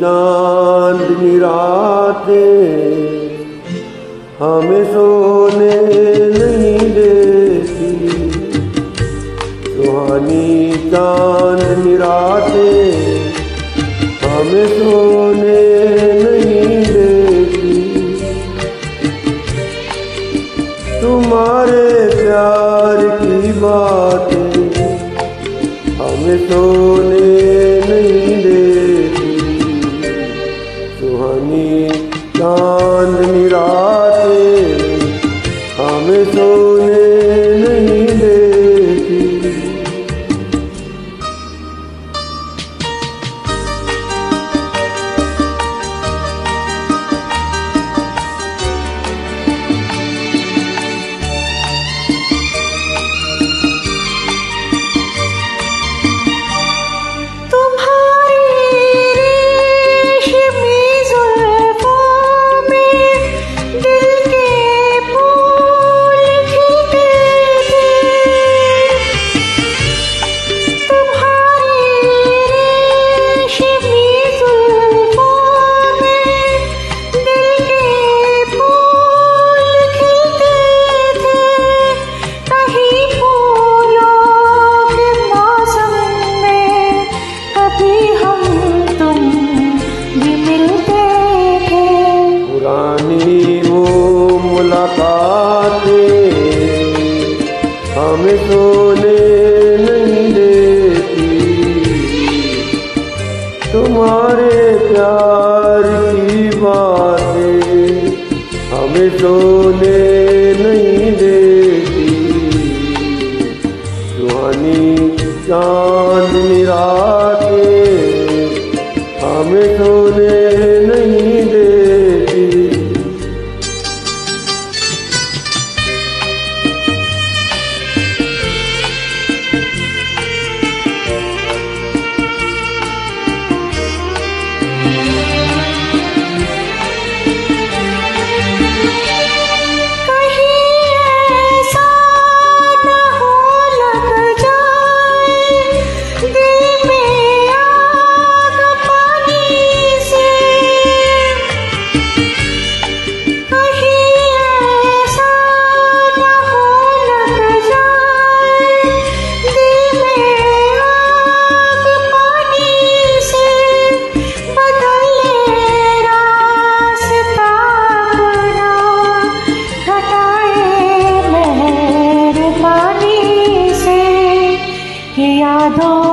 चांदनी रातें हमें सोने नहीं देती। सुहानी चांदनी रातें हमें सोने नहीं देती। तुम्हारे प्यार की बातें, हमें सोने चांदनी तुम्हारे प्यार की बातें हमें सोने नहीं देती। सुहानी चाँद निराश todo.